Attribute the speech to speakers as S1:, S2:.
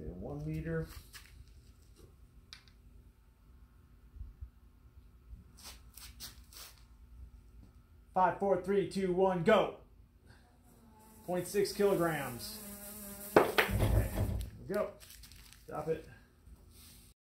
S1: Okay, one liter. Five, four, three, two, one, go. 0.6 kilograms. Okay, we go. Stop it.